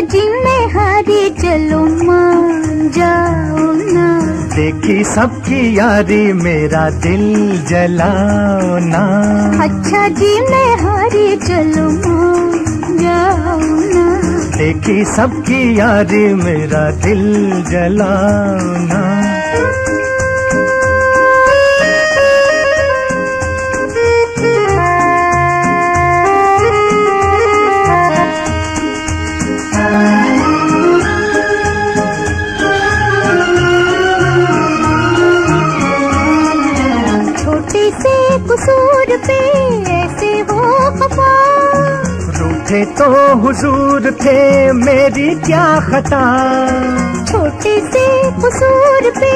जी मैं हारी चलो मान जाओ ना। देखी सबकी यारी मेरा दिल जलाओ ना। अच्छा जी मैं हारी चलो मान जाओ ना। देखी सबकी यारी मेरा दिल जलाओ ना। कसूर पे ऐसे वो खफा। रूठे तो हुजूर थे मेरी क्या खता? छोटे से कसूर पे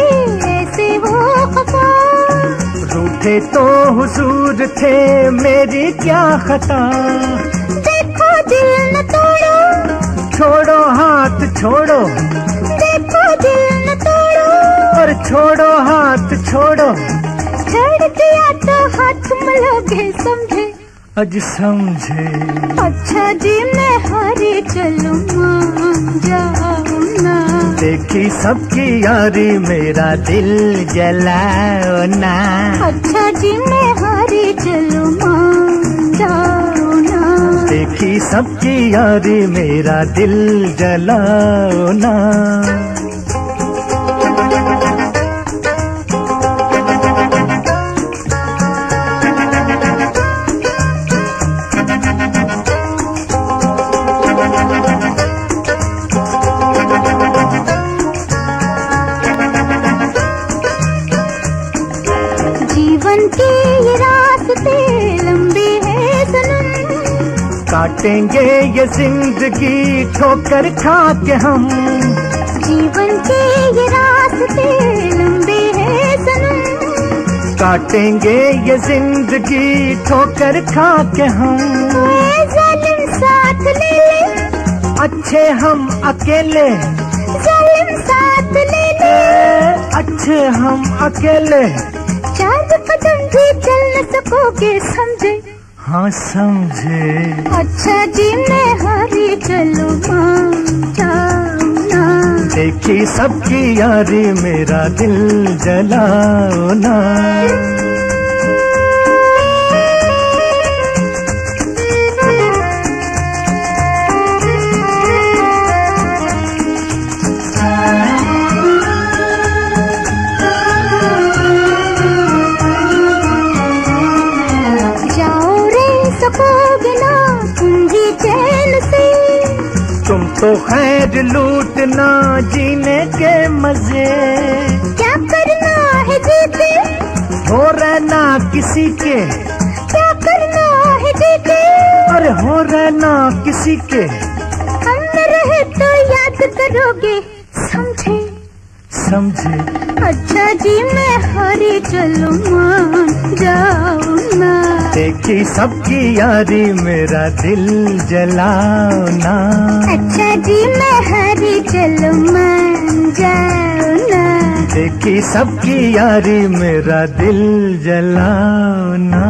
ऐसे वो खफा। रूठे तो हुजूर थे मेरी क्या खता? देखो दिल न तोड़ो। छोड़ो हाथ छोड़ो। देखो दिल न तोड़ो। और छोड़ो हाथ छोड़ो। दिया तो हाथ मलोगे समझे। अज समझे। अच्छा जी मैं हारी चलूँ ना। देखी सबकी यारी मेरा दिल जलाओ ना। अच्छा जी मैं हारी चलूँ जाओ ना। देखी सबकी यारी मेरा दिल जलाओ ना। के ये रास्ते लंबे हैं सनम। काटेंगे ये ज़िंदगी ठोकर खा के हम। जीवन के ये रास्ते लंबे हैं सनम। काटेंगे ये ज़िंदगी ठोकर खा के हम साथ ले ले। अच्छे हम अकेले। जालिम साथ ले ले। अच्छे हम अकेले। सकोगे समझे। हाँ समझे। अच्छा जी मैं हारी चलो ना। देखी सबकी यारी मेरा दिल जलाओ ना। तो खैर लूटना जीने के मज़े। क्या करना है जीते? हो रहना किसी के। क्या करना है जीते? अरे हो रहना किसी के। हम रहे तो याद करोगे समझे? समझे। अच्छा जी मैं हारी चलूँ ना देखी सबकी यारी मेरा दिल जलाना। अच्छा जी मैं हरी चलो मान जाना। देखी सबकी यारी मेरा दिल जलाओ ना